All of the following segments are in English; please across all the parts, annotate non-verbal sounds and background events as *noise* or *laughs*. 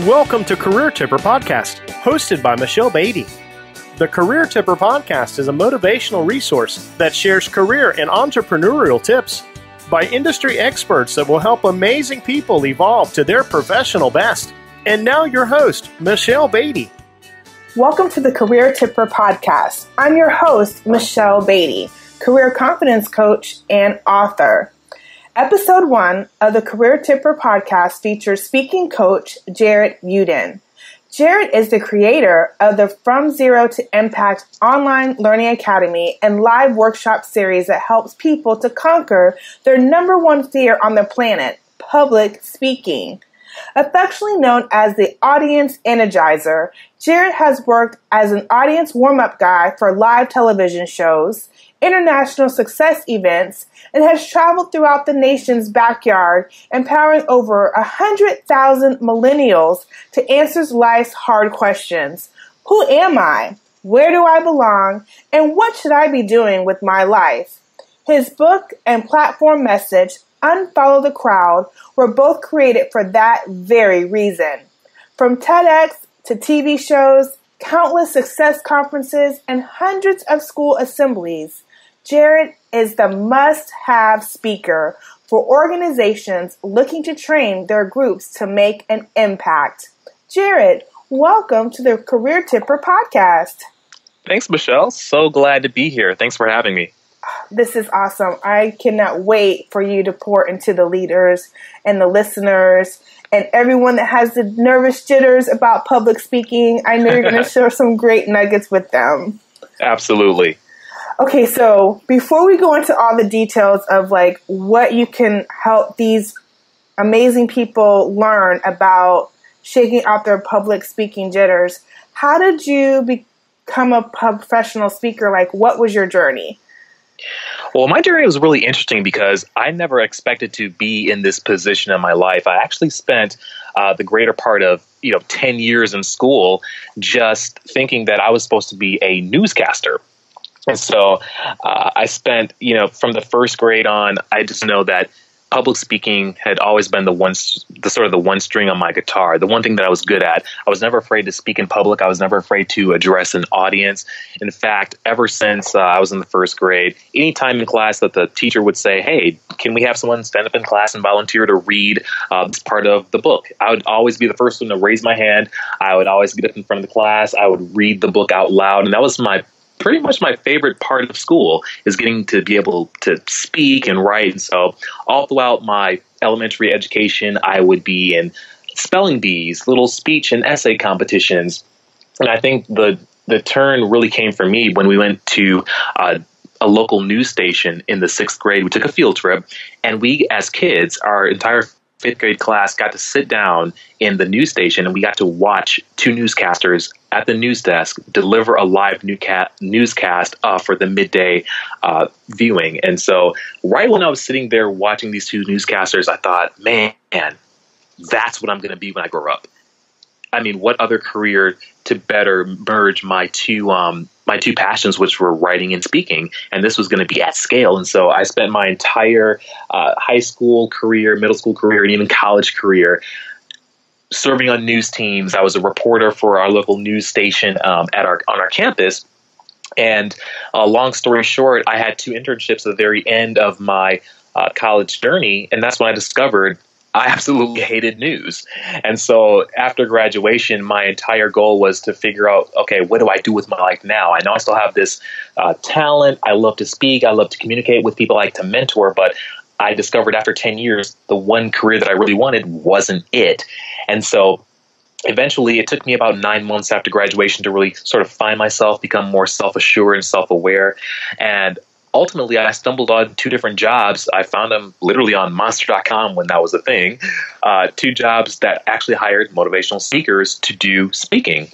Welcome to Career Tipper Podcast, hosted by Michelle Beatty. The Career Tipper Podcast is a motivational resource that shares career and entrepreneurial tips by industry experts that will help amazing people evolve to their professional best. And now, your host, Michelle Beatty. Welcome to the Career Tipper Podcast. I'm your host, Michelle Beatty, career confidence coach and author. Episode one of the Career Tipper podcast features speaking coach Jarrod Uddin. Jarrod is the creator of the From Zero to Impact online learning academy and live workshop series that helps people to conquer their number one fear on the planet, public speaking. Affectionately known as the audience energizer, Jarrod has worked as an audience warm up guy for live television shows, international success events, and has traveled throughout the nation's backyard, empowering over 100,000 millennials to answer life's hard questions. Who am I? Where do I belong? And what should I be doing with my life? His book and platform message, Unfollow the Crowd, were both created for that very reason. From TEDx to TV shows, countless success conferences, and hundreds of school assemblies, Jarrod is the must have speaker for organizations looking to train their groups to make an impact. Jarrod, welcome to the Career Tipper podcast. Thanks, Michelle. So glad to be here. Thanks for having me. This is awesome. I cannot wait for you to pour into the leaders and the listeners and everyone that has the nervous jitters about public speaking. I know you're going *laughs* to share some great nuggets with them. Absolutely. Okay, so before we go into all the details of like what you can help these amazing people learn about shaking out their public speaking jitters, how did you become a professional speaker? Like, what was your journey? Well, my journey was really interesting because I never expected to be in this position in my life. I actually spent uh, the greater part of you know 10 years in school just thinking that I was supposed to be a newscaster. And *laughs* so uh, I spent, you know, from the first grade on, I just know that public speaking had always been the one, the sort of the one string on my guitar. The one thing that I was good at. I was never afraid to speak in public. I was never afraid to address an audience. In fact, ever since uh, I was in the first grade, any time in class that the teacher would say, "Hey, can we have someone stand up in class and volunteer to read uh, this part of the book?" I would always be the first one to raise my hand. I would always get up in front of the class. I would read the book out loud, and that was my pretty much my favorite part of school is getting to be able to speak and write. And so all throughout my elementary education, I would be in spelling bees, little speech and essay competitions. And I think the the turn really came for me when we went to uh, a local news station in the sixth grade. We took a field trip, and we, as kids, our entire fifth grade class got to sit down in the news station and we got to watch two newscasters at the news desk deliver a live newscast uh, for the midday uh, viewing. And so, right when I was sitting there watching these two newscasters, I thought, man, that's what I'm going to be when I grow up. I mean, what other career to better merge my two um, my two passions, which were writing and speaking, and this was going to be at scale. And so I spent my entire uh, high school career, middle school career, and even college career serving on news teams. I was a reporter for our local news station um, at our on our campus. And uh, long story short, I had two internships at the very end of my uh, college journey, and that's when I discovered I absolutely hated news. And so after graduation, my entire goal was to figure out okay, what do I do with my life now? I know I still have this uh, talent. I love to speak. I love to communicate with people. I like to mentor. But I discovered after 10 years, the one career that I really wanted wasn't it. And so eventually it took me about nine months after graduation to really sort of find myself, become more self assured and self aware. And ultimately I stumbled on two different jobs. I found them literally on monster.com when that was a thing. Uh, two jobs that actually hired motivational speakers to do speaking.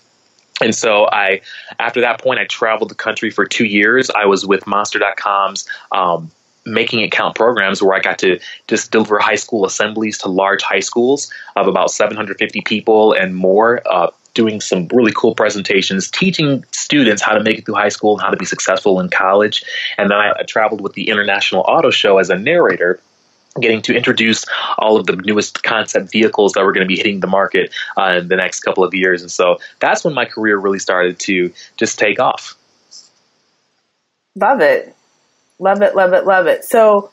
And so I, after that point, I traveled the country for two years. I was with monster.com's um, making it count programs where I got to just deliver high school assemblies to large high schools of about 750 people and more, uh, doing some really cool presentations, teaching students how to make it through high school and how to be successful in college. And then I, I traveled with the International Auto Show as a narrator. getting to introduce all of the newest concept vehicles that were going to be hitting the market uh, in the next couple of years. And so that's when my career really started to just take off. Love it. Love it, love it, love it. So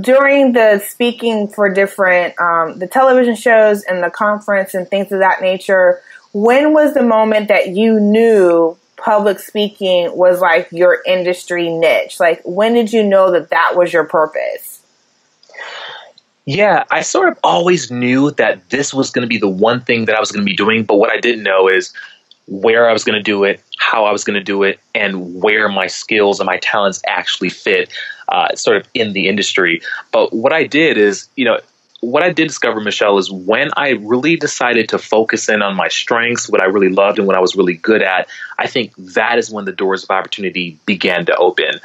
during the speaking for different um, the television shows and the conference and things of that nature, when was the moment that you knew public speaking was like your industry niche? Like when did you know that that was your purpose? Yeah, I sort of always knew that this was going to be the one thing that I was going to be doing, but what I didn't know is where I was going to do it, how I was going to do it, and where my skills and my talents actually fit, uh, sort of in the industry. But what I did is, you know, what I did discover, Michelle, is when I really decided to focus in on my strengths, what I really loved and what I was really good at, I think that is when the doors of opportunity began to open.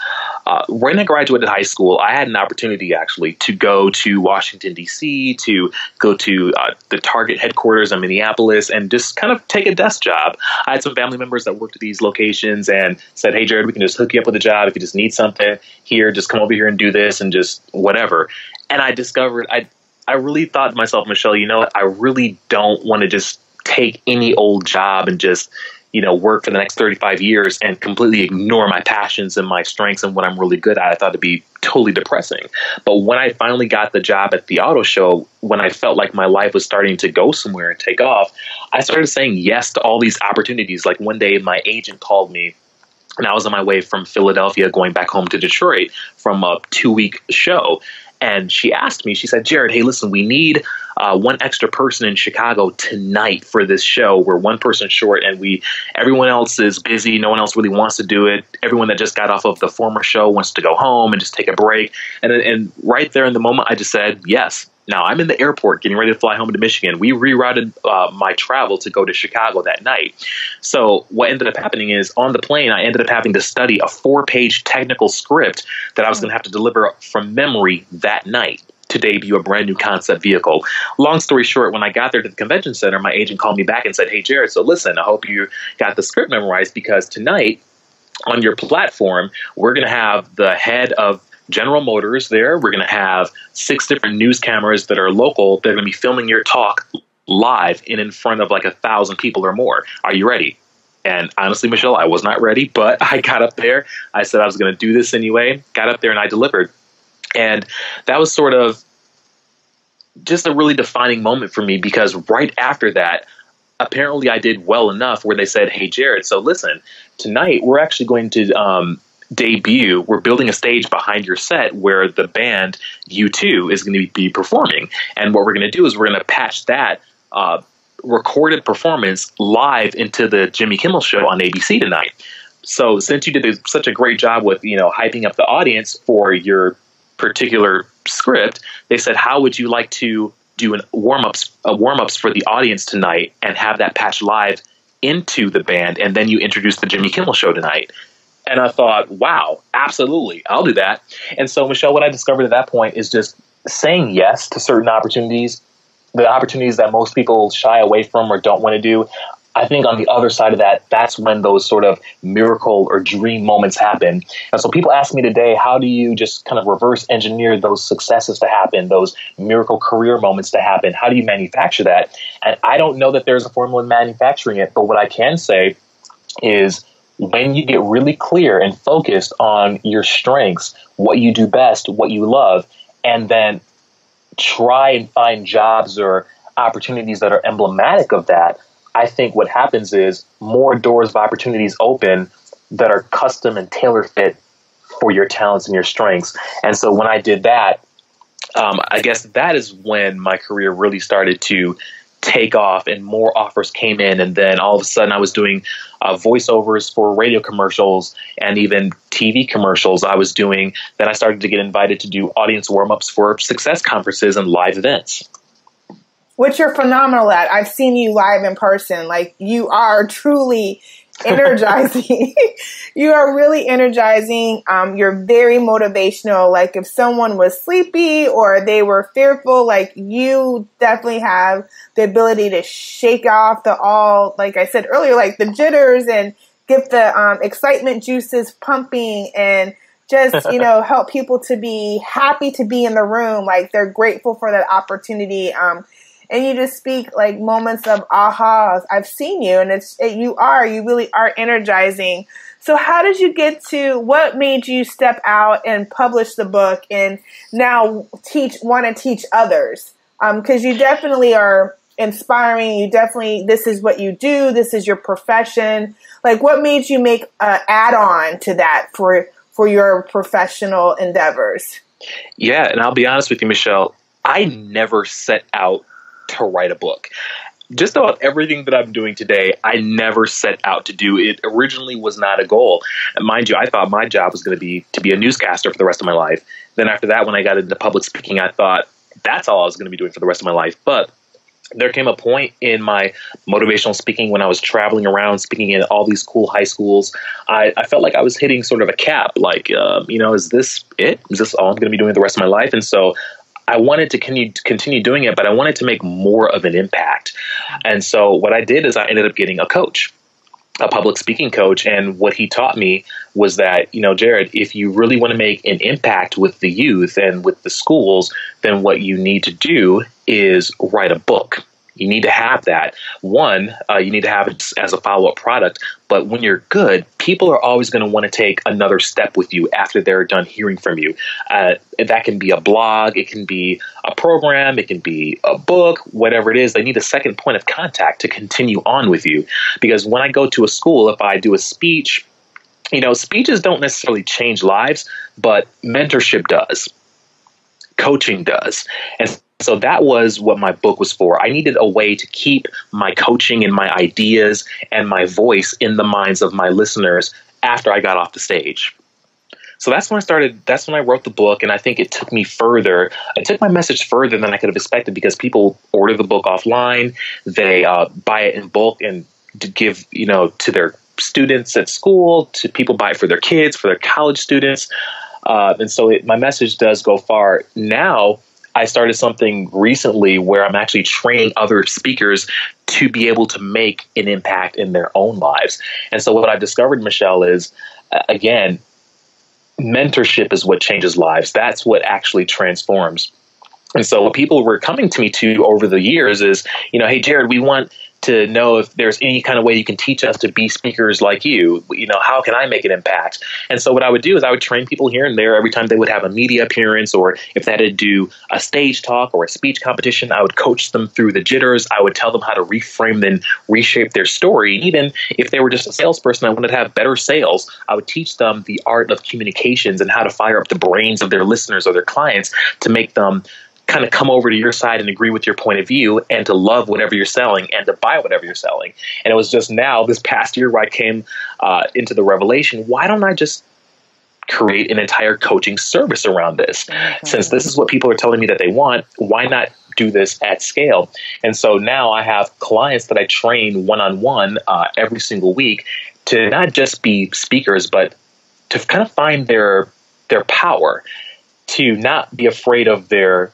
Uh, when I graduated high school, I had an opportunity actually to go to Washington, D.C., to go to uh, the Target headquarters in Minneapolis and just kind of take a desk job. I had some family members that worked at these locations and said, Hey, Jarrod, we can just hook you up with a job. If you just need something here, just come over here and do this and just whatever. And I discovered I I really thought to myself, Michelle, you know, I really don't want to just take any old job and just, you know, work for the next 35 years and completely ignore my passions and my strengths and what I'm really good at. I thought it'd be totally depressing. But when I finally got the job at the auto show, when I felt like my life was starting to go somewhere and take off, I started saying yes to all these opportunities. Like one day, my agent called me and I was on my way from Philadelphia going back home to Detroit from a two week show and she asked me, she said, Jarrod, hey, listen, we need uh, one extra person in Chicago tonight for this show. We're one person short, and we everyone else is busy. No one else really wants to do it. Everyone that just got off of the former show wants to go home and just take a break. And and right there in the moment, I just said yes. Now I'm in the airport getting ready to fly home to Michigan. We rerouted uh, my travel to go to Chicago that night. So what ended up happening is on the plane, I ended up having to study a four-page technical script that I was going to have to deliver from memory that night to debut a brand new concept vehicle. Long story short, when I got there to the convention center, my agent called me back and said, Hey, Jarrod, so listen, I hope you got the script memorized because tonight on your platform, we're going to have the head of General Motors there. We're going to have six different news cameras that are local. They're going to be filming your talk live and in front of like a thousand people or more. Are you ready? And honestly, Michelle, I was not ready, but *laughs* I got up there. I said I was going to do this anyway. Got up there and I delivered. And that was sort of just a really defining moment for me because right after that, apparently I did well enough where they said, Hey, Jarrod, so listen, tonight we're actually going to um, debut, we're building a stage behind your set where the band U2 is going to be performing. And what we're going to do is we're going to patch that uh, recorded performance live into the Jimmy Kimmel show on ABC tonight. So since you did such a great job with you know hyping up the audience for your particular script, they said, "How would you like to do an warm ups uh, warm ups for the audience tonight and have that patch live into the band, and then you introduce the Jimmy Kimmel show tonight?" And I thought, wow, absolutely, I'll do that. And so, Michelle, what I discovered at that point is just saying yes to certain opportunities, the opportunities that most people shy away from or don't want to do. I think on the other side of that, that's when those sort of miracle or dream moments happen. And so people ask me today, how do you just kind of reverse engineer those successes to happen, those miracle career moments to happen? How do you manufacture that? And I don't know that there's a formula in manufacturing it, but what I can say is when you get really clear and focused on your strengths, what you do best, what you love, and then try and find jobs or opportunities that are emblematic of that, I think what happens is more doors of opportunities open that are custom and tailor fit for your talents and your strengths. And so when I did that, um, I guess that is when my career really started to take off and more offers came in. And then all of a sudden i was doing uh, voiceovers for radio commercials and even tv commercials i was doing. Then i started to get invited to do audience warm-ups for success conferences and live events. Which you're phenomenal at. I've seen you live in person. Like you are truly energizing. *laughs* you are really energizing. Um, you're very motivational. Like if someone was sleepy or they were fearful, like you definitely have the ability to shake off the all, like I said earlier, like the jitters and get the um, excitement juices pumping and just you know *laughs* help people to be happy to be in the room like they're grateful for that opportunity um, and you just speak like moments of ahas. I've seen you and it's it, you are you really are energizing. So how did you get to what made you step out and publish the book and now teach want to teach others? Because um, you definitely are inspiring. You definitely this is what you do. This is your profession. Like what made you make an add-on to that for for your professional endeavors? Yeah and i'll be honest with you michelle. I never set out to write a book just about everything that I'm doing today, I never set out to do. It originally was not a goal. And mind you, I thought my job was going to be to be a newscaster for the rest of my life. Then after that, when I got into public speaking, I thought that's all I was going to be doing for the rest of my life. But there came a point in my motivational speaking when I was traveling around speaking in all these cool high schools. I, I felt like I was hitting sort of a cap. Like, um, you know, is this it? Is this all I'm going to be doing the rest of my life? And so I wanted to continue, continue doing it, but I wanted to make more of an impact. And so what I did is I ended up getting a coach a public speaking coach and what he taught me was that you know jarrod if you really want to make an impact with the youth and with the schools then what you need to do is write a book you need to have that. One, uh, you need to have it as a follow up product. But when you're good, people are always going to want to take another step with you after they're done hearing from you. Uh, that can be a blog, it can be a program, it can be a book, whatever it is. They need a second point of contact to continue on with you. Because when I go to a school, if I do a speech, you know, speeches don't necessarily change lives, but mentorship does coaching does. And so that was what my book was for. I needed a way to keep my coaching and my ideas and my voice in the minds of my listeners after I got off the stage. So that's when I started, that's when I wrote the book. And I think it took me further. It took my message further than I could have expected because people order the book offline, they uh, buy it in bulk and give, you know, to their students at school, to people buy it for their kids, for their college students. Uh, and so it, my message does go far. Now, I started something recently where I'm actually training other speakers to be able to make an impact in their own lives. And so, what I've discovered, Michelle, is uh, again, mentorship is what changes lives. That's what actually transforms. And so, what people were coming to me to over the years is, you know, hey, Jarrod, we want to know if there's any kind of way you can teach us to be speakers like you. You know, how can I make an impact? And so what I would do is I would train people here and there every time they would have a media appearance or if they had to do a stage talk or a speech competition, I would coach them through the jitters. I would tell them how to reframe and reshape their story. Even if they were just a salesperson I wanted to have better sales, I would teach them the art of communications and how to fire up the brains of their listeners or their clients to make them kind of come over to your side and agree with your point of view and to love whatever you're selling and to buy whatever you're selling. And it was just now, this past year, where I came uh, into the revelation why don't I just create an entire coaching service around this? Mm-hmm. Since this is what people are telling me that they want, why not? Do this at scale, and so now I have clients that I train one on one every single week to not just be speakers, but to kind of find their their power, to not be afraid of their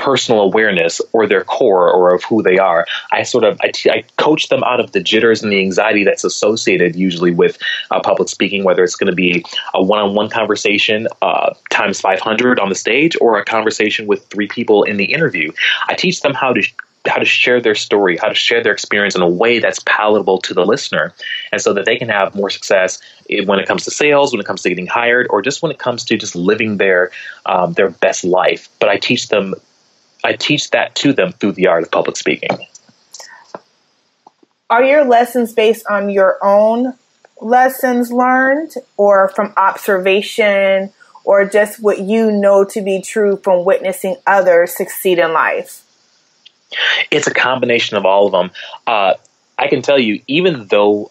personal awareness or their core or of who they are. I sort of I, t- I coach them out of the jitters and the anxiety that's associated usually with uh, public speaking, whether it's going to be a one-on-one conversation uh, times 500 on the stage or a conversation with three people in the interview. I teach them how to how to share their story, how to share their experience in a way that's palatable to the listener, and so that they can have more success when it comes to sales, when it comes to getting hired, or just when it comes to just living their um, their best life. But I teach them I teach that to them through the art of public speaking. Are your lessons based on your own lessons learned or from observation or just what you know to be true from witnessing others succeed in life? It's a combination of all of them. Uh, I can tell you, even though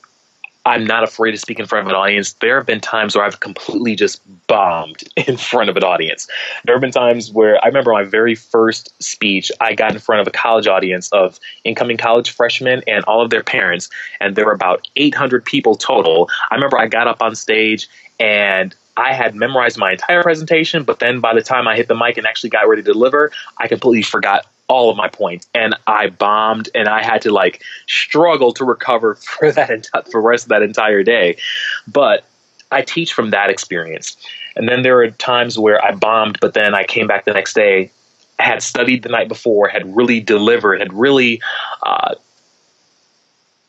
I'm not afraid to speak in front of an audience. There have been times where I've completely just bombed *laughs* in front of an audience. There have been times where I remember my very first speech, I got in front of a college audience of incoming college freshmen and all of their parents, and there were about 800 people total. I remember I got up on stage and I had memorized my entire presentation, but then by the time I hit the mic and actually got ready to deliver, I completely forgot all of my points and I bombed and I had to like struggle to recover *laughs* for that enti- for the rest of that entire day. But I teach from that experience. And then there are times where I bombed, but then I came back the next day, had studied the night before, had really delivered, had really uh,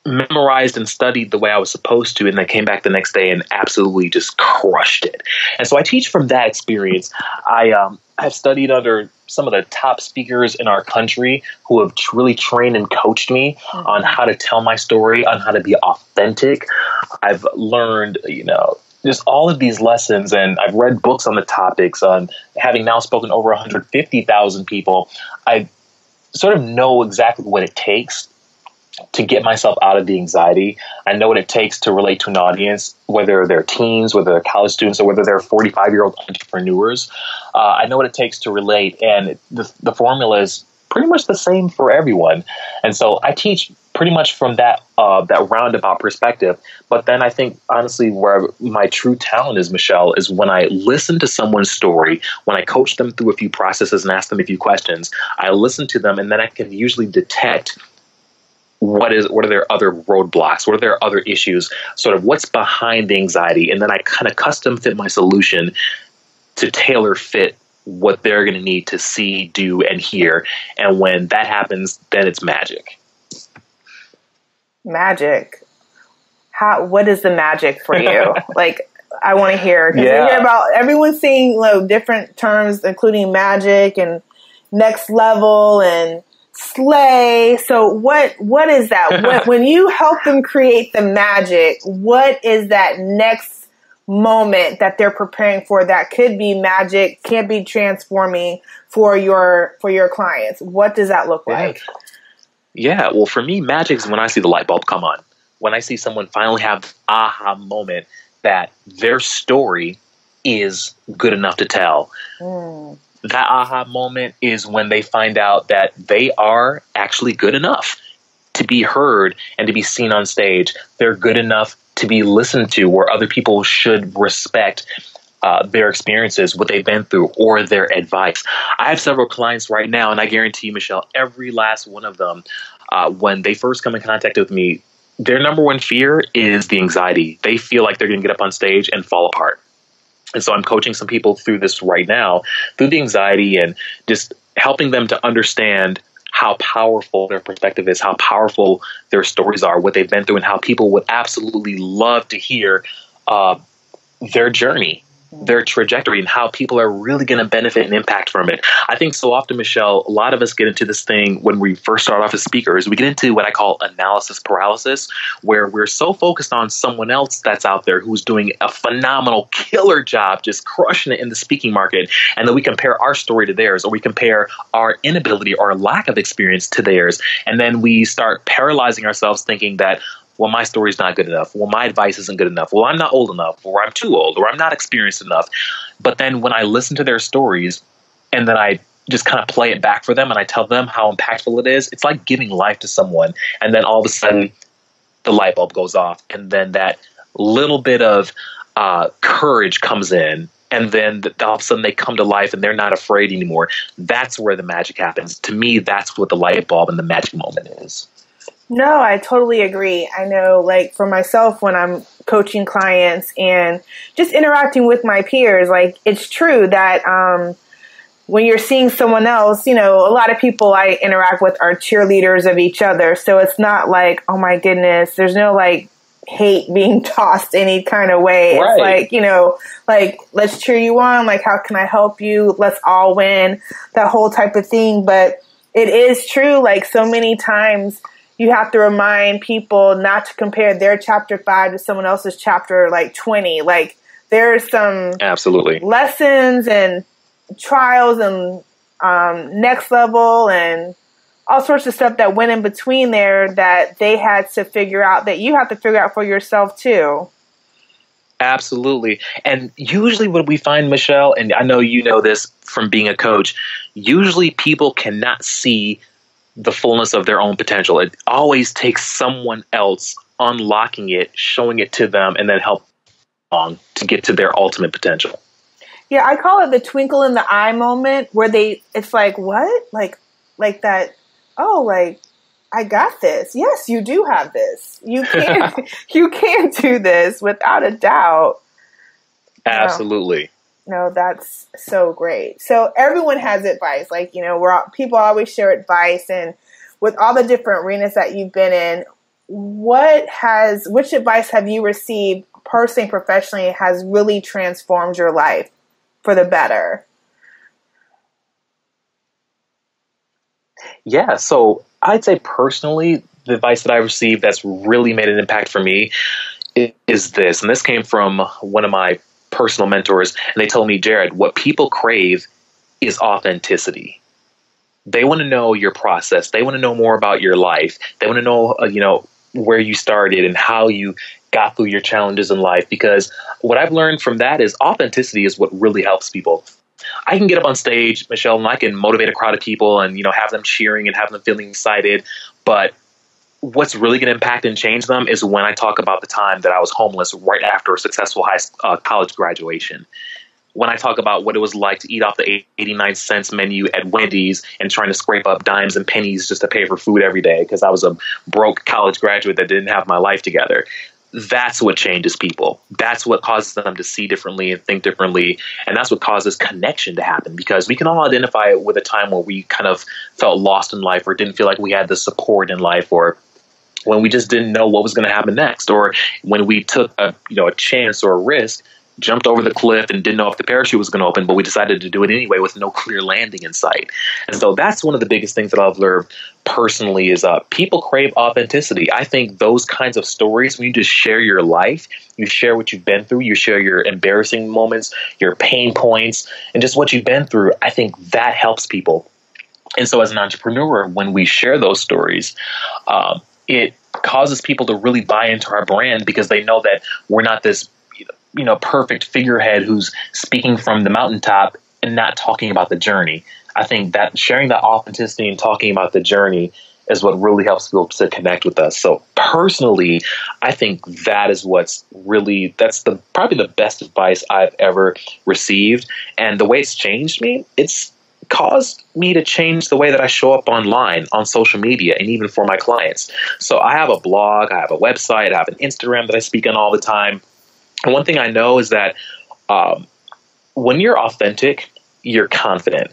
memorized and studied the way I was supposed to, and then came back the next day and absolutely just crushed it. And so I teach from that experience. I um, have studied under some of the top speakers in our country who have really trained and coached me mm-hmm. on how to tell my story, on how to be authentic. I've learned, you know, just all of these lessons, and I've read books on the topics. On having now spoken over 150,000 people, I sort of know exactly what it takes to get myself out of the anxiety. I know what it takes to relate to an audience, whether they're teens, whether they're college students, or whether they're 45 year old entrepreneurs. Uh, I know what it takes to relate, and the, the formula is pretty much the same for everyone. And so I teach pretty much from that uh, that roundabout perspective. But then I think honestly, where my true talent is, Michelle, is when I listen to someone's story, when I coach them through a few processes and ask them a few questions. I listen to them, and then I can usually detect what is what are their other roadblocks? What are their other issues? Sort of what's behind the anxiety? And then i kind of custom fit my solution to tailor fit what they're going to need to see do and hear. And when that happens then it's magic. Magic. How what is the magic for you? *laughs* Like i want to hear because yeah. hear about everyone's seeing you know, different terms including magic and next level and slay. So what what is that? *laughs* when, when you help them create the magic, what is that next moment that they're preparing for that could be magic, can't be transforming for your for your clients? What does that look like? Yeah, well for me magic is when I see the light bulb come on. When I see someone finally have the aha moment that their story is good enough to tell. Mm that aha moment is when they find out that they are actually good enough to be heard and to be seen on stage. They're good enough to be listened to, where other people should respect uh, their experiences, what they've been through, or their advice. I have several clients right now, and I guarantee you, Michelle, every last one of them, uh, when they first come in contact with me, their number one fear is the anxiety. They feel like they're going to get up on stage and fall apart. And so I'm coaching some people through this right now, through the anxiety and just helping them to understand how powerful their perspective is, how powerful their stories are, what they've been through, and how people would absolutely love to hear uh, their journey their trajectory and how people are really going to benefit and impact from it. I think so often, Michelle, a lot of us get into this thing when we first start off as speakers. We get into what I call analysis paralysis, where we're so focused on someone else that's out there who's doing a phenomenal, killer job, just crushing it in the speaking market. And then we compare our story to theirs, or we compare our inability or lack of experience to theirs. And then we start paralyzing ourselves thinking that, well, my story's not good enough. Well, my advice isn't good enough. Well, I'm not old enough, or I'm too old, or I'm not experienced enough. But then when I listen to their stories and then I just kind of play it back for them and I tell them how impactful it is, it's like giving life to someone. And then all of a sudden, the light bulb goes off. And then that little bit of uh, courage comes in and then all of a sudden they come to life and they're not afraid anymore. That's where the magic happens. To me, that's what the light bulb and the magic moment is. No, I totally agree. I know, like, for myself, when I'm coaching clients and just interacting with my peers, like, it's true that, um, when you're seeing someone else, you know, a lot of people I interact with are cheerleaders of each other. So it's not like, oh my goodness, there's no like hate being *laughs* tossed any kind of way. Right. It's like, you know, like, let's cheer you on. Like, how can I help you? Let's all win. That whole type of thing. But it is true, like, so many times you have to remind people not to compare their chapter five to someone else's chapter like 20. Like there's some absolutely lessons and trials and um, next level and all sorts of stuff that went in between there that they had to figure out that you have to figure out for yourself too. Absolutely. And usually, what we find, Michelle, and I know you know this from being a coach, usually people cannot see the fullness of their own potential. It always takes someone else unlocking it, showing it to them, and then help on to get to their ultimate potential. Yeah, I call it the twinkle in the eye moment where they it's like, what? Like like that, oh, like I got this. Yes, you do have this. You *laughs* can't, you can do this without a doubt. Absolutely. No. that's so great. So everyone has advice. Like, you know, we're all, people always share advice and with all the different arenas that you've been in, what has which advice have you received personally professionally has really transformed your life for the better? Yeah, so I'd say personally, the advice that I received that's really made an impact for me is this, and this came from one of my personal mentors, and they told me, Jarrod, what people crave is authenticity. They want to know your process. They want to know more about your life. They want to know, uh, you know, where you started and how you got through your challenges in life. Because what I've learned from that is authenticity is what really helps people. I can get up on stage, Michelle, and I can motivate a crowd of people and you know have them cheering and have them feeling excited. But what's really going to impact and change them is when I talk about the time that I was homeless right after a successful high uh, college graduation. When I talk about what it was like to eat off the 89 cents menu at Wendy's and trying to scrape up dimes and pennies just to pay for food every day because I was a broke college graduate that didn't have my life together that's what changes people. That's what causes them to see differently and think differently. And that's what causes connection to happen because we can all identify with a time where we kind of felt lost in life or didn't feel like we had the support in life or when we just didn't know what was going to happen next or when we took a you know a chance or a risk jumped over the cliff and didn't know if the parachute was going to open, but we decided to do it anyway with no clear landing in sight. And so that's one of the biggest things that I've learned personally is uh, people crave authenticity. I think those kinds of stories, when you just share your life, you share what you've been through, you share your embarrassing moments, your pain points, and just what you've been through, I think that helps people. And so, as an entrepreneur, when we share those stories, um, it causes people to really buy into our brand because they know that we're not this you know perfect figurehead who's speaking from the mountaintop and not talking about the journey. I think that sharing that authenticity and talking about the journey is what really helps people to connect with us. So personally, I think that is what's really that's the probably the best advice I've ever received. And the way it's changed me, it's caused me to change the way that I show up online on social media and even for my clients. So I have a blog, I have a website, I have an Instagram that I speak on all the time. And one thing I know is that um, when you're authentic, you're confident.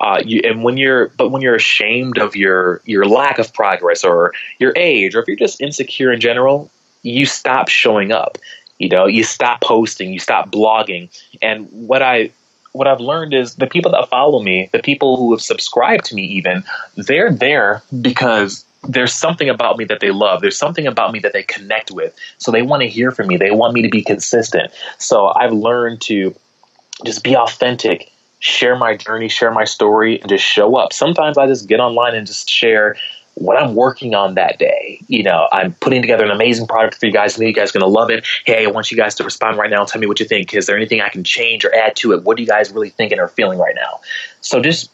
Uh, you, and when you're, but when you're ashamed of your your lack of progress or your age, or if you're just insecure in general, you stop showing up. You know, you stop posting, you stop blogging. And what I what I've learned is the people that follow me, the people who have subscribed to me, even they're there because there's something about me that they love. There's something about me that they connect with. So they want to hear from me. They want me to be consistent. So I've learned to just be authentic, share my journey, share my story, and just show up. Sometimes I just get online and just share what I'm working on that day. You know, I'm putting together an amazing product for you guys. I know you guys are going to love it. Hey, I want you guys to respond right now tell me what you think. Is there anything I can change or add to it? What are you guys really thinking or feeling right now? So just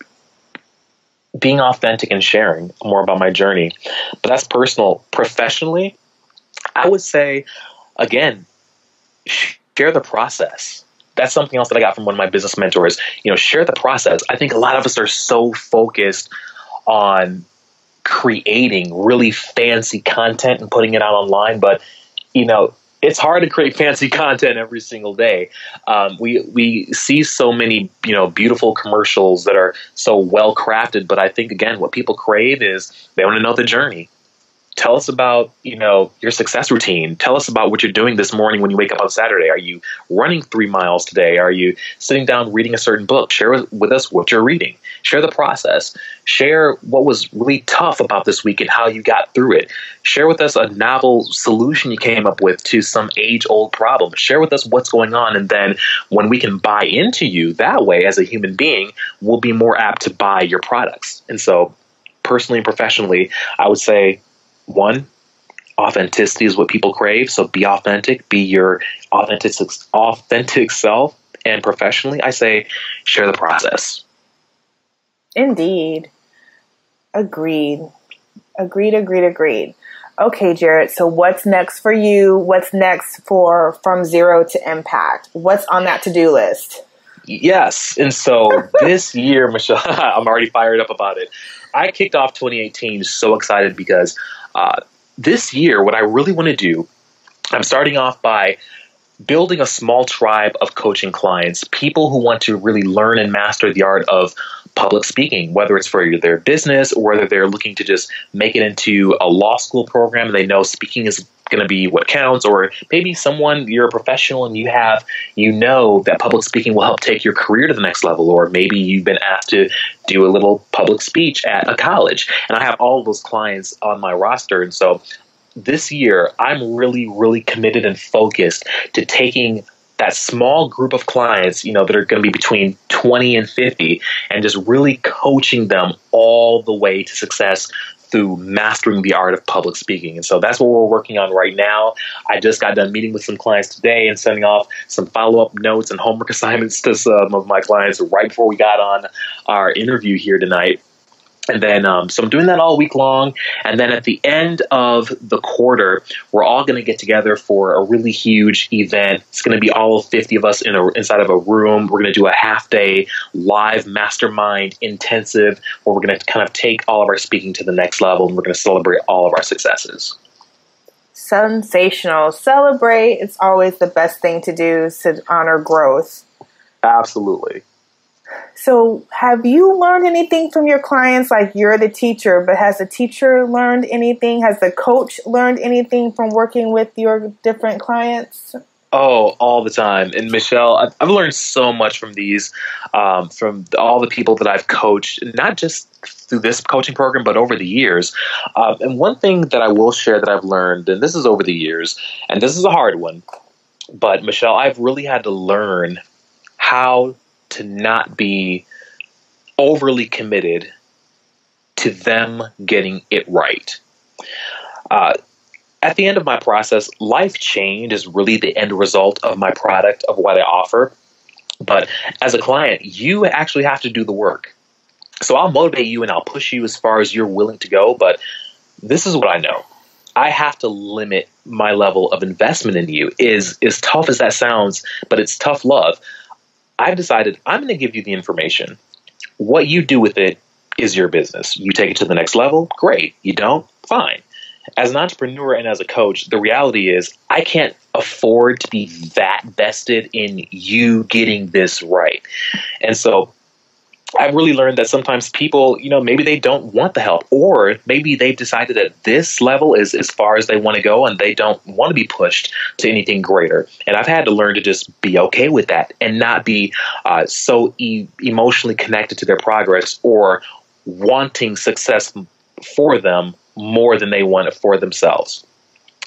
being authentic and sharing more about my journey. But that's personal. Professionally, I would say, again, share the process. That's something else that I got from one of my business mentors. You know, share the process. I think a lot of us are so focused on creating really fancy content and putting it out online, but you know, it's hard to create fancy content every single day. Um, we we see so many you know beautiful commercials that are so well crafted, but I think again, what people crave is they want to know the journey tell us about you know your success routine. Tell us about what you're doing this morning when you wake up on saturday. Are you running three miles today? Are you sitting down reading a certain book? Share with us what you're reading. Share the process. Share what was really tough about this week and how you got through it. Share with us a novel solution you came up with to some age old problem. Share with us what's going on and then when we can buy into you that way as a human being we'll be more apt to buy your products. And so personally and professionally i would say one, authenticity is what people crave. So be authentic, be your authentic authentic self. And professionally, I say share the process. Indeed. Agreed. Agreed, agreed, agreed. Okay, Jarrod. So what's next for you? What's next for From Zero to Impact? What's on that to do list? Yes. And so *laughs* this year, Michelle, *laughs* I'm already fired up about it. I kicked off 2018 so excited because uh, this year, what I really want to do, I'm starting off by building a small tribe of coaching clients, people who want to really learn and master the art of public speaking, whether it's for their business or whether they're looking to just make it into a law school program. They know speaking is going to be what counts, or maybe someone you're a professional and you have, you know, that public speaking will help take your career to the next level, or maybe you've been asked to do a little public speech at a college. And I have all those clients on my roster. And so this year, I'm really, really committed and focused to taking that small group of clients, you know, that are going to be between 20 and 50, and just really coaching them all the way to success through mastering the art of public speaking. And so that's what we're working on right now. I just got done meeting with some clients today and sending off some follow up notes and homework *laughs* assignments to some of my clients right before we got on our interview here tonight. And then, um, so I'm doing that all week long. And then at the end of the quarter, we're all going to get together for a really huge event. It's going to be all 50 of us in a, inside of a room. We're going to do a half day live mastermind intensive where we're going to kind of take all of our speaking to the next level and we're going to celebrate all of our successes. Sensational. Celebrate. It's always the best thing to do to honor growth. Absolutely. So, have you learned anything from your clients? Like you're the teacher, but has the teacher learned anything? Has the coach learned anything from working with your different clients? Oh, all the time. And Michelle, I've, learned so much from these, um, from all the people that I've coached, not just through this coaching program, but over the years. Uh, and one thing that I will share that I've learned, and this is over the years, and this is a hard one, but Michelle, I've really had to learn how to not be overly committed to them getting it right. Uh, at the end of my process, life change is really the end result of my product, of what I offer. But as a client, you actually have to do the work. So I'll motivate you and I'll push you as far as you're willing to go. But this is what I know. I have to limit my level of investment in you. Is as tough as that sounds, but it's tough love. I've decided I'm going to give you the information. What you do with it is your business. You take it to the next level, great. You don't, fine. As an entrepreneur and as a coach, the reality is I can't afford to be that vested in you getting this right. And so I've really learned that sometimes people, you know, maybe they don't want the help, or maybe they've decided that this level is as far as they want to go and they don't want to be pushed to anything greater. And I've had to learn to just be okay with that and not be uh, so e- emotionally connected to their progress or wanting success for them more than they want it for themselves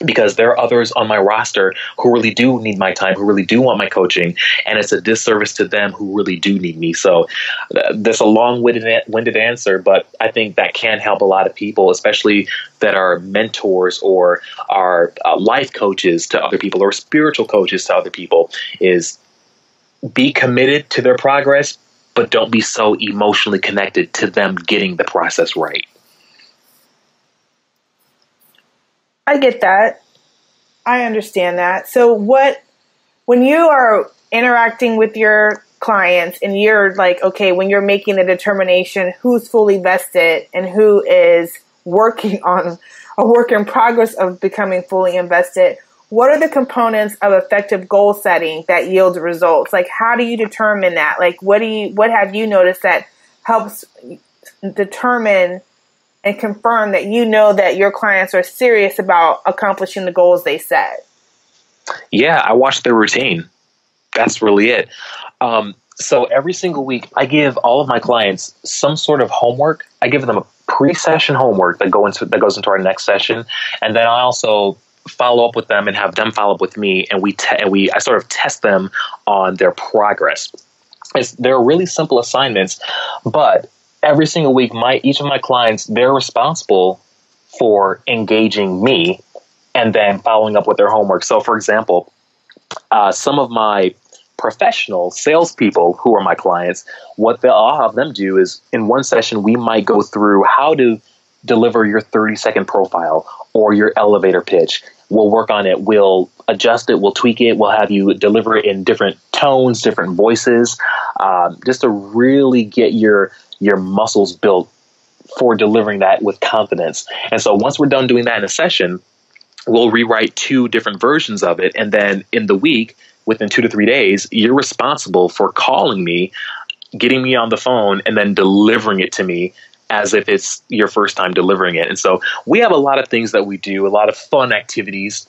because there are others on my roster who really do need my time, who really do want my coaching, and it's a disservice to them who really do need me. So uh, that's a long-winded answer, but I think that can help a lot of people, especially that are mentors or are uh, life coaches to other people or spiritual coaches to other people. Is be committed to their progress, but don't be so emotionally connected to them getting the process right. I get that. I understand that. So what when you are interacting with your clients and you're like, okay, when you're making the determination who's fully vested and who is working *laughs* on a work in progress of becoming fully invested, what are the components of effective goal setting that yields results? Like how do you determine that? Like what do you what have you noticed that helps determine and confirm that you know that your clients are serious about accomplishing the goals they set? Yeah, I watch their routine. That's really it. Um, so every single week, I give all of my clients some sort of homework. I give them a pre-session homework that go into that goes into our next session, and then I also follow up with them and have them follow up with me, and we te- and we I sort of test them on their progress. It's, they're really simple assignments, but every single week, my each of my clients they're responsible for engaging me and then following up with their homework. So, for example, uh, some of my professional salespeople who are my clients, what I'll have them do is in one session we might go through how to deliver your 30 second profile or your elevator pitch. We'll work on it. We'll adjust it. We'll tweak it. We'll have you deliver it in different tones, different voices, um, just to really get your your muscles built for delivering that with confidence. And so once we're done doing that in a session, we'll rewrite two different versions of it. And then in the week, within two to three days, you're responsible for calling me, getting me on the phone, and then delivering it to me as if it's your first time delivering it. And so we have a lot of things that we do, a lot of fun activities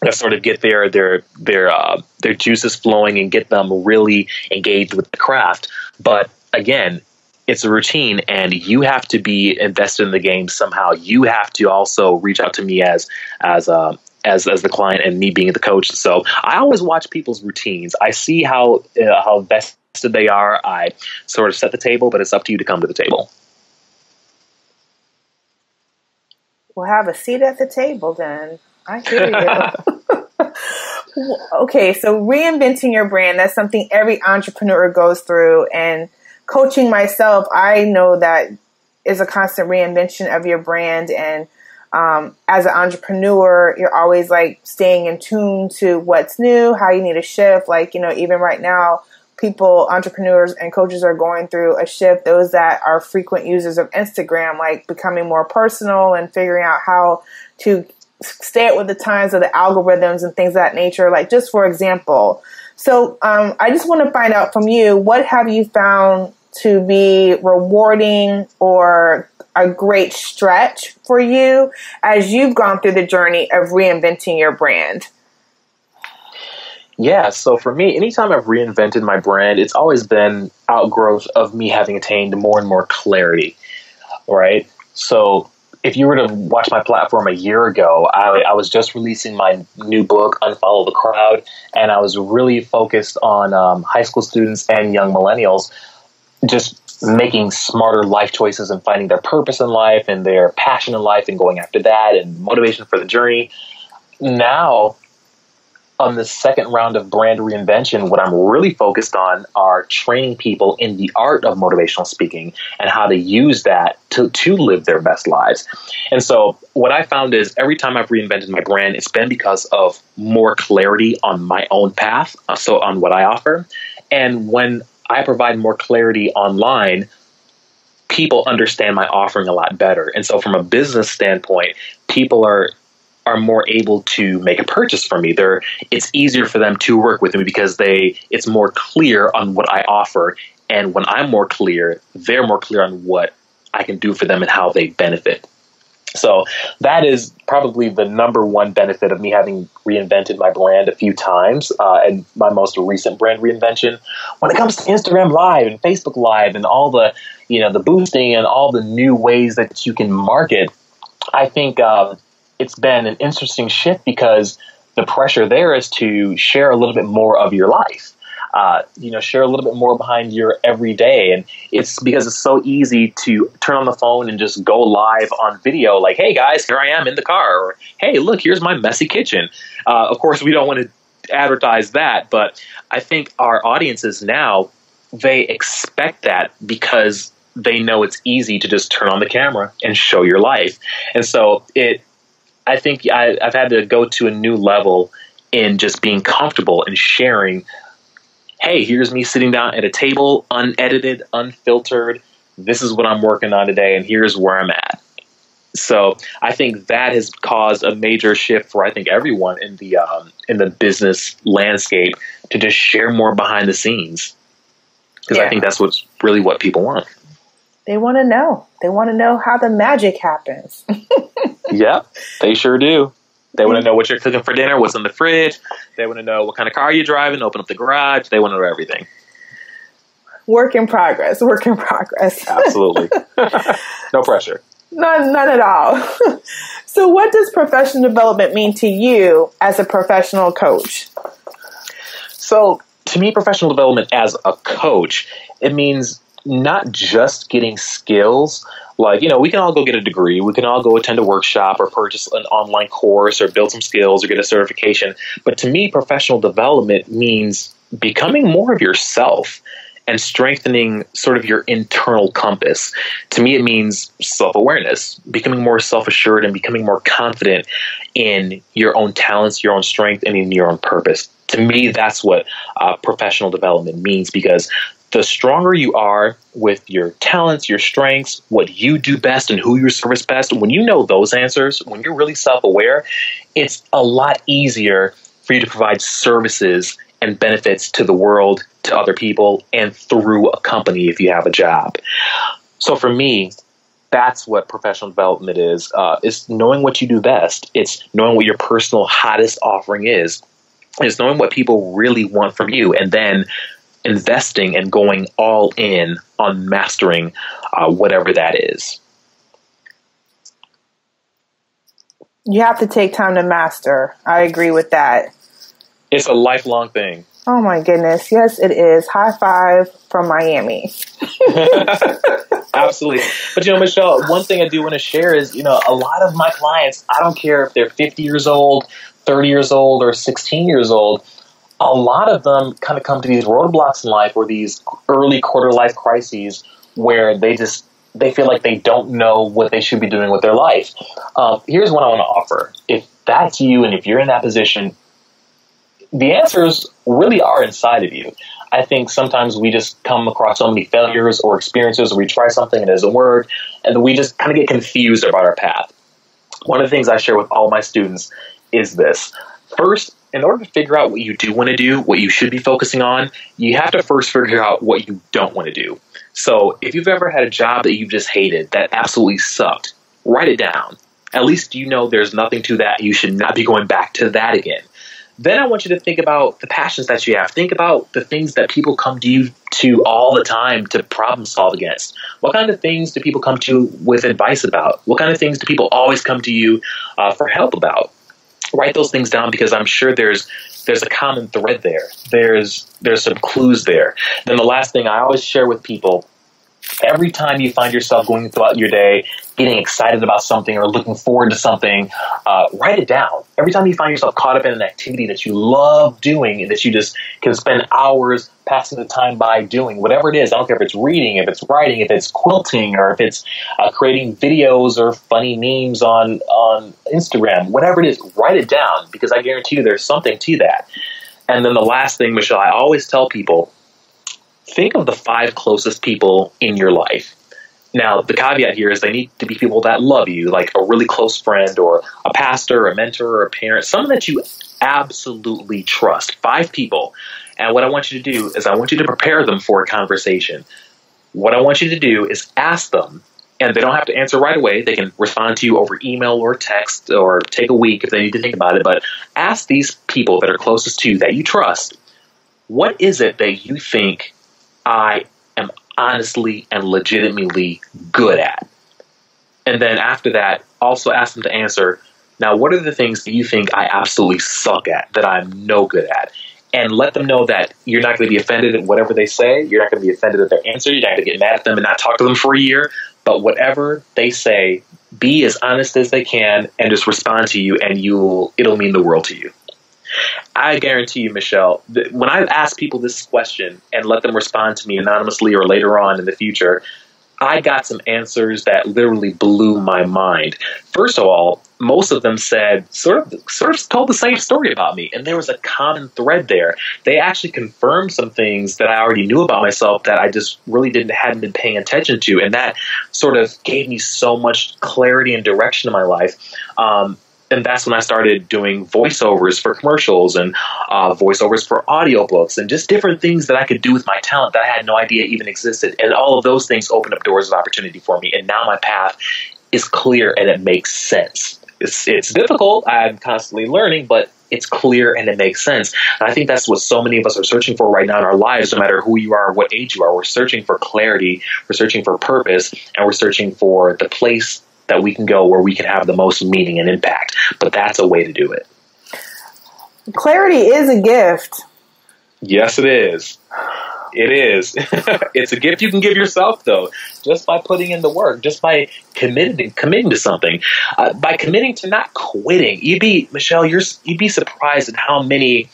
that sort of get their their their uh, their juices flowing and get them really engaged with the craft. But again, it's a routine and you have to be invested in the game somehow. You have to also reach out to me as as uh, as as the client and me being the coach. So I always watch people's routines. I see how uh, how vested they are. I sort of set the table, but it's up to you to come to the table. We'll have a seat at the table then. I hear you. *laughs* *laughs* okay, so reinventing your brand, that's something every entrepreneur goes through. And coaching myself, I know that is a constant reinvention of your brand. And um, as an entrepreneur, you're always like staying in tune to what's new, how you need to shift. Like, you know, even right now, people, entrepreneurs and coaches are going through a shift. Those that are frequent users of Instagram, like becoming more personal and figuring out how to stay with the times of the algorithms and things of that nature. Like just for example, so um, I just want to find out from you, what have you found to be rewarding or a great stretch for you as you've gone through the journey of reinventing your brand? Yeah, so for me, anytime I've reinvented my brand, it's always been outgrowth of me having attained more and more clarity, right? So if you were to watch my platform a year ago, I, I was just releasing my new book, Unfollow the Crowd, and I was really focused on um, high school students and young millennials just making smarter life choices and finding their purpose in life and their passion in life and going after that and motivation for the journey. Now, on the second round of brand reinvention, what I'm really focused on are training people in the art of motivational speaking and how to use that to, to live their best lives. And so, what I found is every time I've reinvented my brand, it's been because of more clarity on my own path, uh, so on what I offer. And when I provide more clarity online, people understand my offering a lot better. And so, from a business standpoint, people are are more able to make a purchase from me. They're, it's easier for them to work with me because they it's more clear on what I offer. And when I'm more clear, they're more clear on what I can do for them and how they benefit. So that is probably the number one benefit of me having reinvented my brand a few times, uh, and my most recent brand reinvention. When it comes to Instagram Live and Facebook Live and all the, you know, the boosting and all the new ways that you can market, I think um, it's been an interesting shift because the pressure there is to share a little bit more of your life. Uh, you know, share a little bit more behind your everyday. And it's because it's so easy to turn on the phone and just go live on video, like, hey guys, here I am in the car, or hey, look, here's my messy kitchen. Uh, of course, we don't want to advertise that, but I think our audiences now, they expect that because they know it's easy to just turn on the camera and show your life. And so it I think I, I've had to go to a new level in just being comfortable and sharing. Hey, here's me sitting down at a table, unedited, unfiltered. This is what I'm working on today, and here's where I'm at. So I think that has caused a major shift for I think everyone in the um, in the business landscape to just share more behind the scenes because yeah. I think that's what's really what people want. They want to know. They want to know how the magic happens. *laughs* yep, they sure do. They want to know what you're cooking for dinner, what's in the fridge. They want to know what kind of car you're driving, open up the garage. They want to know everything. Work in progress, work in progress. *laughs* Absolutely. no pressure. None, none at all. *laughs* so, what does professional development mean to you as a professional coach? So, to me, professional development as a coach, it means not just getting skills. Like, you know, we can all go get a degree, we can all go attend a workshop or purchase an online course or build some skills or get a certification. But to me, professional development means becoming more of yourself and strengthening sort of your internal compass. To me, it means self awareness, becoming more self assured and becoming more confident in your own talents, your own strength, and in your own purpose. To me, that's what uh, professional development means because the stronger you are with your talents, your strengths, what you do best, and who you service best, when you know those answers, when you're really self aware, it's a lot easier for you to provide services and benefits to the world, to other people, and through a company if you have a job. So for me, that's what professional development is. Uh, it's knowing what you do best. It's knowing what your personal hottest offering is. It's knowing what people really want from you, and then investing and going all in on mastering uh, whatever that is. You have to take time to master. I agree with that. It's a lifelong thing. Oh my goodness. Yes, it is. High five from Miami. *laughs* Absolutely. But you know, Michelle, one thing I do want to share is, you know, a lot of my clients, I don't care if they're 50 years old, 30 years old, or 16 years old, a lot of them kind of come to these roadblocks in life or these early quarter life crises where they just they feel like they don't know what they should be doing with their life. Uh, here's what I want to offer. If that's you and if you're in that position, the answers really are inside of you. I think sometimes we just come across so many failures or experiences, or we try something and it doesn't work, and we just kind of get confused about our path. One of the things I share with all my students is this. First, in order to figure out what you do want to do, what you should be focusing on, you have to first figure out what you don't want to do. So, if you've ever had a job that you've just hated, that absolutely sucked, write it down. At least you know there's nothing to that. You should not be going back to that again. Then I want you to think about the passions that you have. Think about the things that people come to you to all the time to problem solve against. What kind of things do people come to you with advice about? What kind of things do people always come to you uh, for help about? Write those things down because I'm sure there's there's a common thread there. There's there's some clues there. Then the last thing I always share with people every time you find yourself going throughout your day getting excited about something or looking forward to something, uh, write it down. Every time you find yourself caught up in an activity that you love doing and that you just can spend hours passing the time by doing, whatever it is, I don't care if it's reading, if it's writing, if it's quilting, or if it's uh, creating videos or funny memes on, on Instagram, whatever it is, write it down because I guarantee you there's something to that. And then the last thing, Michelle, I always tell people think of the five closest people in your life. Now, the caveat here is they need to be people that love you, like a really close friend or a pastor, a mentor, or a parent, someone that you absolutely trust. Five people. And what I want you to do is I want you to prepare them for a conversation. What I want you to do is ask them, and they don't have to answer right away. They can respond to you over email or text or take a week if they need to think about it. But ask these people that are closest to you that you trust, what is it that you think I am honestly and legitimately good at. And then after that, also ask them to answer now, what are the things that you think I absolutely suck at, that I'm no good at? And let them know that you're not going to be offended at whatever they say. You're not going to be offended at their answer. You're not going to get mad at them and not talk to them for a year. But whatever they say, be as honest as they can and just respond to you, and you'll it'll mean the world to you. I guarantee you, Michelle, that when I ask people this question and let them respond to me anonymously or later on in the future, I got some answers that literally blew my mind. First of all, most of them said sort of sort of told the same story about me, and there was a common thread there. They actually confirmed some things that I already knew about myself that I just really didn't hadn't been paying attention to, and that sort of gave me so much clarity and direction in my life. Um, and that's when I started doing voiceovers for commercials and uh, voiceovers for audiobooks and just different things that I could do with my talent that I had no idea even existed. And all of those things opened up doors of opportunity for me. And now my path is clear and it makes sense. It's, it's difficult. I'm constantly learning, but it's clear and it makes sense. And I think that's what so many of us are searching for right now in our lives, no matter who you are, what age you are. We're searching for clarity, we're searching for purpose, and we're searching for the place that we can go where we can have the most meaning and impact. But that's a way to do it. Clarity is a gift. Yes, it is. It is. *laughs* it's a gift you can give yourself, though, just by putting in the work, just by committing committing to something, uh, by committing to not quitting. You'd be Michelle. You're you'd be surprised at how many,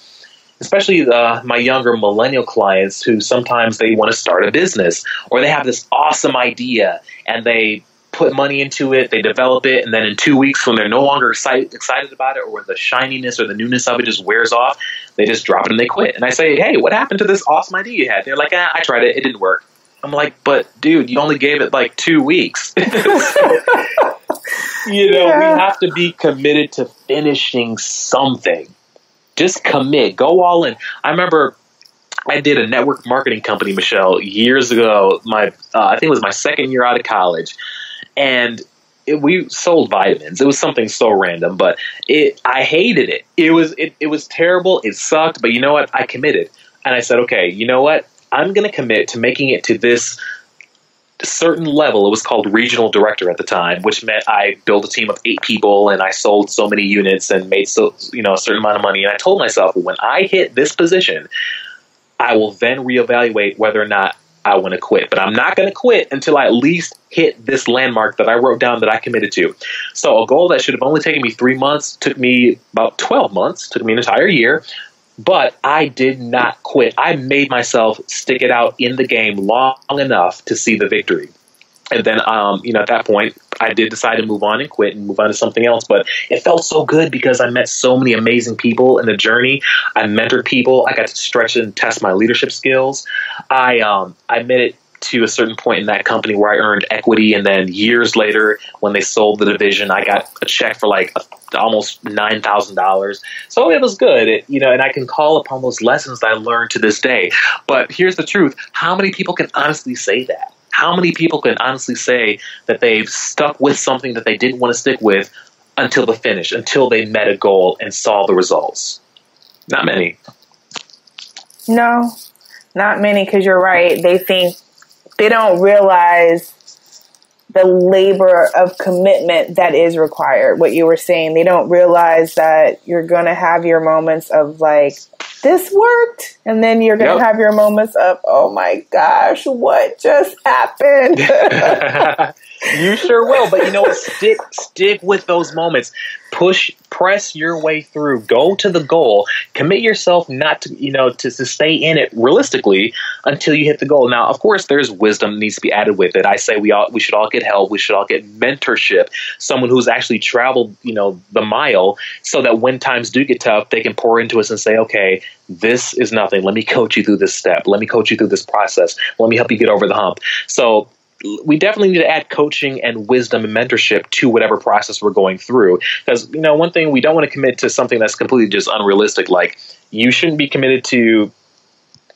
especially uh, my younger millennial clients, who sometimes they want to start a business or they have this awesome idea and they put money into it, they develop it, and then in two weeks, when they're no longer excited, excited about it, or when the shininess or the newness of it just wears off, they just drop it and they quit. And I say, hey, what happened to this awesome idea you had? They're like, ah, I tried it, it didn't work. I'm like, but dude, you only gave it like two weeks. *laughs* you know, yeah. we have to be committed to finishing something. Just commit, go all in. I remember I did a network marketing company, Michelle, years ago. My uh, I think it was my second year out of college, and it, we sold vitamins. It was something so random, but it I hated it. It was it, it was terrible. It sucked. But you know what? I committed, and I said, okay, you know what? I'm going to commit to making it to this certain level. It was called regional director at the time, which meant I built a team of eight people and I sold so many units and made so you know a certain amount of money. And I told myself, when I hit this position, I will then reevaluate whether or not I want to quit. But I'm not going to quit until I at least hit this landmark that I wrote down that I committed to. So a goal that should have only taken me three months took me about 12 months, took me an entire year. But I did not quit. I made myself stick it out in the game long enough to see the victory. And then, um, you know, at that point, I did decide to move on and quit and move on to something else. But it felt so good because I met so many amazing people in the journey. I mentored people. I got to stretch and test my leadership skills. I um, I made it to a certain point in that company where I earned equity, and then years later, when they sold the division, I got a check for like almost nine thousand dollars. So it was good, it, you know. And I can call upon those lessons that I learned to this day. But here's the truth: how many people can honestly say that? How many people can honestly say that they've stuck with something that they didn't want to stick with until the finish, until they met a goal and saw the results? Not many. No, not many, because you're right. They think they don't realize the labor of commitment that is required. What you were saying, they don't realize that you're going to have your moments of like, this worked. And then you're going to yep. have your moments of, oh my gosh, what just happened? *laughs* *laughs* you sure will. But you know? Stick, stick with those moments. Push, press your way through. Go to the goal. Commit yourself not to, you know, to, to stay in it realistically until you hit the goal. Now, of course, there's wisdom that needs to be added with it. I say we all, we should all get help. We should all get mentorship. Someone who's actually traveled, you know, the mile so that when times do get tough, they can pour into us and say, okay, this is nothing. Let me coach you through this step. Let me coach you through this process. Let me help you get over the hump. So we definitely need to add coaching and wisdom and mentorship to whatever process we're going through. Because, you know, one thing we don't want to commit to something that's completely just unrealistic. Like, you shouldn't be committed to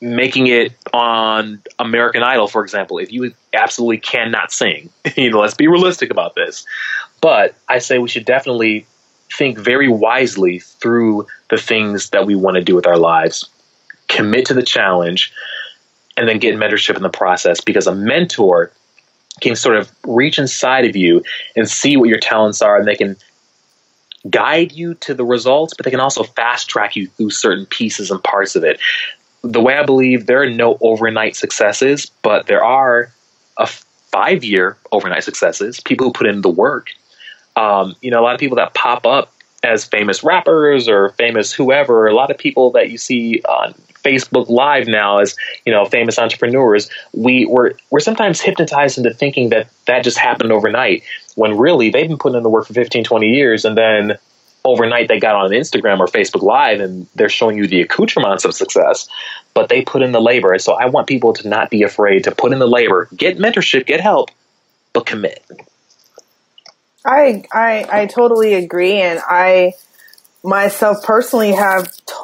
making it on American Idol, for example, if you absolutely cannot sing. *laughs* you know, let's be realistic about this. But I say we should definitely think very wisely through the things that we want to do with our lives, commit to the challenge, and then get mentorship in the process because a mentor can sort of reach inside of you and see what your talents are and they can guide you to the results, but they can also fast track you through certain pieces and parts of it. The way I believe there are no overnight successes, but there are a five year overnight successes, people who put in the work um, you know, a lot of people that pop up as famous rappers or famous whoever, a lot of people that you see on Facebook Live now as you know famous entrepreneurs, we we're we're sometimes hypnotized into thinking that that just happened overnight when really they've been putting in the work for 15, 20 years, and then overnight they got on Instagram or Facebook Live and they're showing you the accoutrements of success, but they put in the labor. And so I want people to not be afraid to put in the labor, get mentorship, get help, but commit. I I I totally agree, and I myself personally have t-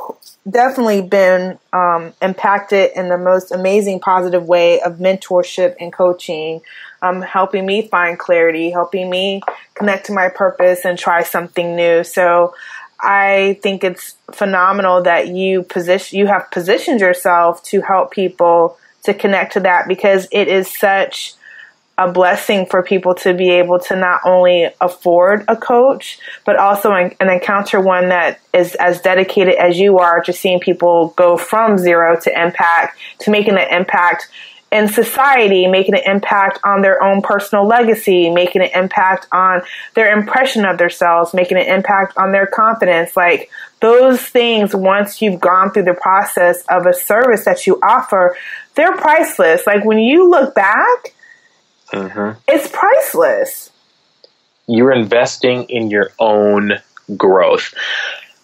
definitely been um, impacted in the most amazing positive way of mentorship and coaching, um, helping me find clarity, helping me connect to my purpose and try something new. So. I think it's phenomenal that you position you have positioned yourself to help people to connect to that because it is such a blessing for people to be able to not only afford a coach, but also an, encounter one that is as dedicated as you are to seeing people go from zero to impact, to making an impact in society, making an impact on their own personal legacy, making an impact on their impression of themselves, making an impact on their confidence. Like those things, once you've gone through the process of a service that you offer, they're priceless. Like when you look back, mm-hmm. it's priceless. You're investing in your own growth.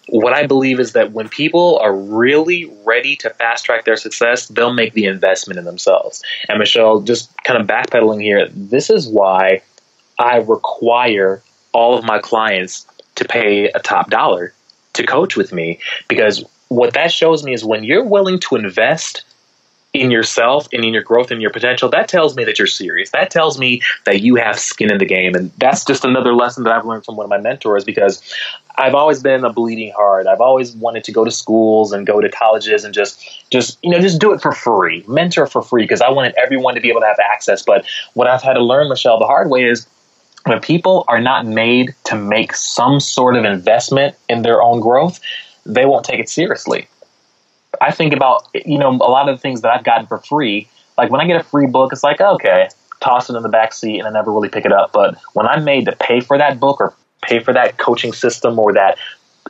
What I believe is that when people are really ready to fast track their success, they'll make the investment in themselves. And Michelle, just kind of backpedaling here, this is why I require all of my clients to pay a top dollar to coach with me because what that shows me is when you're willing to invest in yourself and in your growth and your potential, that tells me that you're serious. That tells me that you have skin in the game. And that's just another lesson that I've learned from one of my mentors because I've always been a bleeding heart. I've always wanted to go to schools and go to colleges and just just you know just do it for free. Mentor for free because I wanted everyone to be able to have access. But what I've had to learn, Michelle, the hard way is when people are not made to make some sort of investment in their own growth, they won't take it seriously. I think about you know a lot of the things that I've gotten for free. Like when I get a free book, it's like okay, toss it in the back seat, and I never really pick it up. But when I'm made to pay for that book or pay for that coaching system or that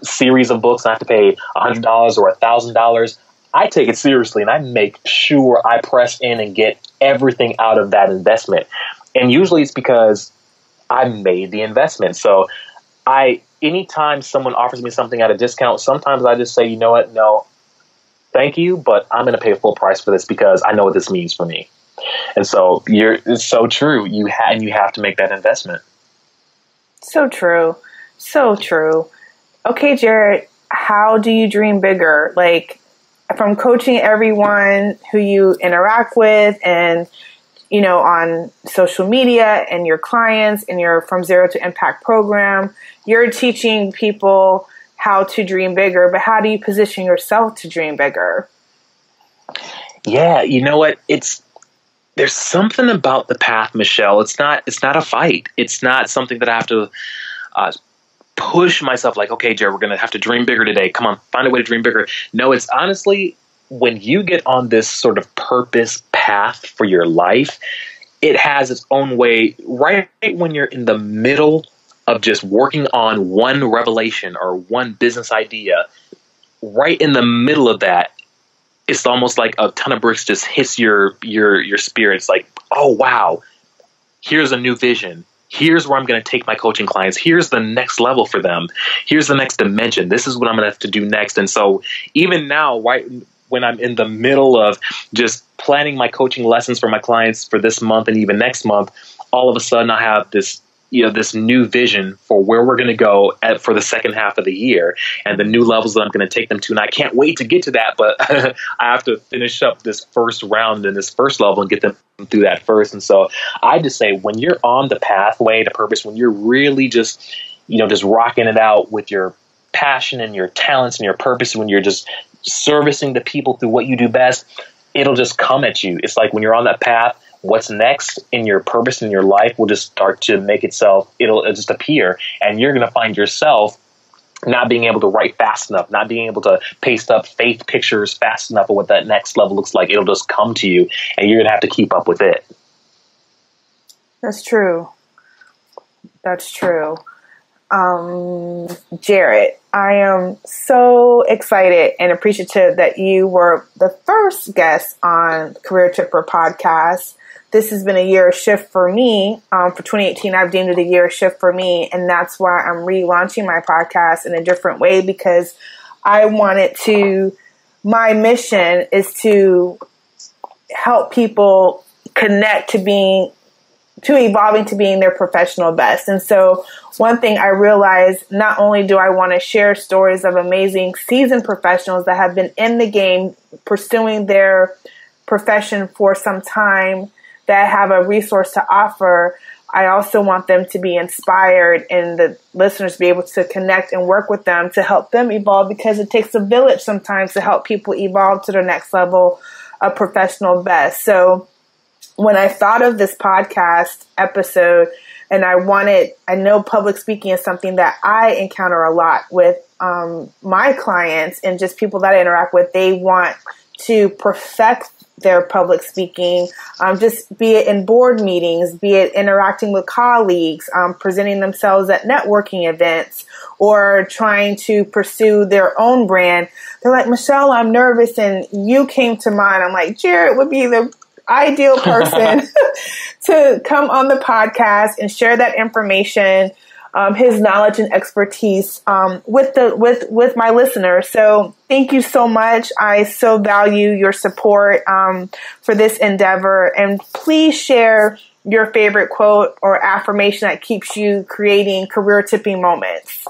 series of books, I have to pay hundred dollars or thousand dollars. I take it seriously and I make sure I press in and get everything out of that investment. And usually it's because I made the investment. So I anytime someone offers me something at a discount, sometimes I just say, you know what, no, thank you, but I'm going to pay full price for this because I know what this means for me. And so you're it's so true. You ha- and you have to make that investment. So true. So true. Okay, Jarrod, how do you dream bigger? Like from coaching everyone who you interact with and you know on social media and your clients and your from zero to impact program you're teaching people how to dream bigger, but how do you position yourself to dream bigger? Yeah, you know what? It's there's something about the path, Michelle. It's not it's not a fight. It's not something that I have to uh, push myself like, okay, Jarrod, we're gonna have to dream bigger today. Come on, find a way to dream bigger. No, it's honestly when you get on this sort of purpose path for your life, it has its own way. Right when you're in the middle of just working on one revelation or one business idea, right in the middle of that, it's almost like a ton of bricks just hits your your your spirit. It's like, oh wow, here's a new vision. Here's where I'm going to take my coaching clients. Here's the next level for them. Here's the next dimension. This is what I'm going to have to do next. And so even now, right when I'm in the middle of just planning my coaching lessons for my clients for this month and even next month, all of a sudden I have this you know this new vision for where we're going to go at, for the second half of the year and the new levels that I'm going to take them to. And I can't wait to get to that, but *laughs* I have to finish up this first round and this first level and get them through that first. And so I just say when you're on the pathway to purpose, when you're really just you know just rocking it out with your passion and your talents and your purpose, when you're just servicing the people through what you do best, it'll just come at you. It's like when you're on that path what's next in your purpose in your life will just start to make itself it'll, it'll just appear and you're going to find yourself not being able to write fast enough, not being able to paste up faith pictures fast enough of what that next level looks like. It'll just come to you, and you're going to have to keep up with it. That's true. That's true. Um, Jarrod, I am so excited and appreciative that you were the first guest on Career Tipper podcast this has been a year of shift for me. Um, for 2018, I've deemed it a year of shift for me. And that's why I'm relaunching my podcast in a different way because I wanted to, my mission is to help people connect to being to evolving to being their professional best. And so, one thing I realized not only do I want to share stories of amazing seasoned professionals that have been in the game pursuing their profession for some time that have a resource to offer, I also want them to be inspired and the listeners be able to connect and work with them to help them evolve because it takes a village sometimes to help people evolve to their next level of professional best. So when I thought of this podcast episode and I wanted, I know public speaking is something that I encounter a lot with um, my clients and just people that I interact with. They want to perfect their public speaking, um, just be it in board meetings, be it interacting with colleagues, um, presenting themselves at networking events, or trying to pursue their own brand. They're like, Michelle, I'm nervous, and you came to mind. I'm like, Jarrod would be the ideal person *laughs* *laughs* to come on the podcast and share that information um, his knowledge and expertise um, with the with with my listeners. So thank you so much. I so value your support um, for this endeavor, and please share your favorite quote or affirmation that keeps you creating career tipping moments.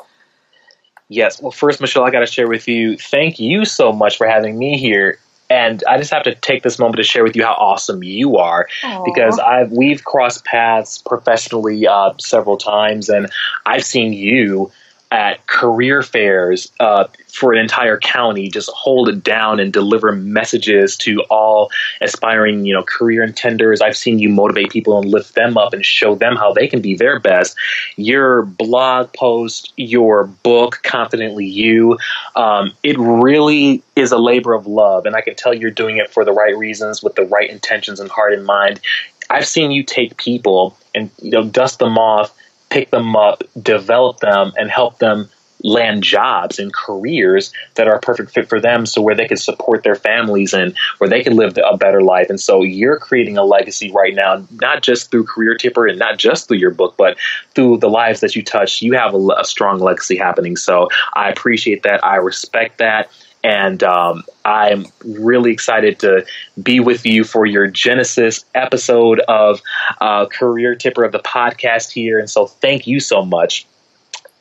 Yes. Well, first, Michelle, I got to share with you. Thank you so much for having me here and I just have to take this moment to share with you how awesome you are Aww. because I've we've crossed paths professionally uh, several times, and I've seen you at career fairs uh, for an entire county just hold it down and deliver messages to all aspiring you know career intenders. I've seen you motivate people and lift them up and show them how they can be their best. Your blog post your book confidently you um, it really is a labor of love and i can tell you're doing it for the right reasons with the right intentions and heart in mind. I've seen you take people and you know dust them off pick them up, develop them, and help them land jobs and careers that are a perfect fit for them so where they can support their families and where they can live a better life. And so you're creating a legacy right now not just through career tipper and not just through your book but through the lives that you touch you have a, a strong legacy happening. So i appreciate that. I respect that and um, I'm really excited to be with you for your Genesis episode of uh, Career Tipper of the podcast here. And so, thank you so much,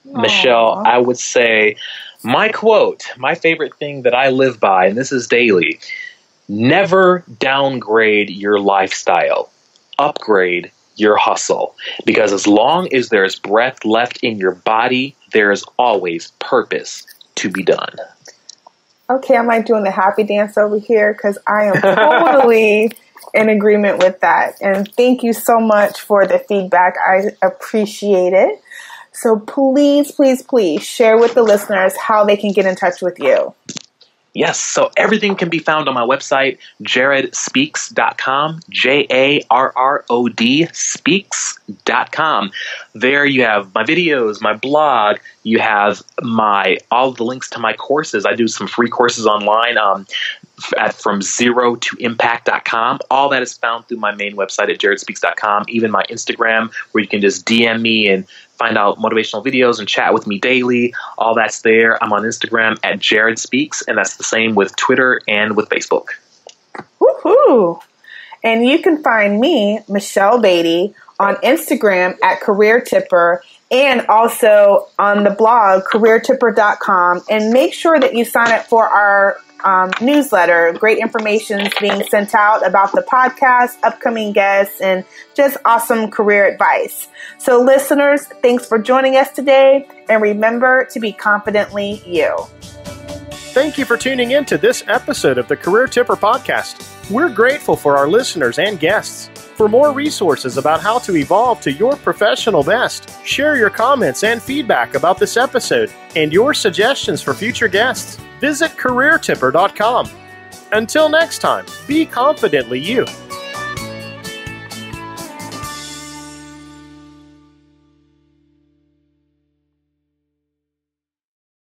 Aww. Michelle. I would say my quote, my favorite thing that I live by, and this is daily never downgrade your lifestyle, upgrade your hustle. Because as long as there's breath left in your body, there is always purpose to be done okay, I'm like doing the happy dance over here because I am *laughs* totally in agreement with that. And thank you so much for the feedback. I appreciate it. So please, please, please share with the listeners how they can get in touch with you. Yes, so everything can be found on my website, jarrodspeaks.com, J A R R O D speaks.com. There you have my videos, my blog, you have my all the links to my courses. I do some free courses online um, at from zero to impact.com. All that is found through my main website at jarrodspeaks.com, even my Instagram, where you can just DM me and find out motivational videos and chat with me daily. All that's there. I'm on Instagram at Jarrod Speaks, and that's the same with Twitter and with Facebook. Woohoo! And you can find me, Michelle Beatty, on Instagram at Career Tipper and also on the blog careertipper.com. And make sure that you sign up for our um, newsletter. Great information is being sent out about the podcast, upcoming guests, and just awesome career advice. So, listeners, thanks for joining us today, and remember to be confidently you. Thank you for tuning in to this episode of the Career Tipper Podcast. We're grateful for our listeners and guests. For more resources about how to evolve to your professional best, share your comments and feedback about this episode and your suggestions for future guests, visit careertipper.com. Until next time, be confidently you.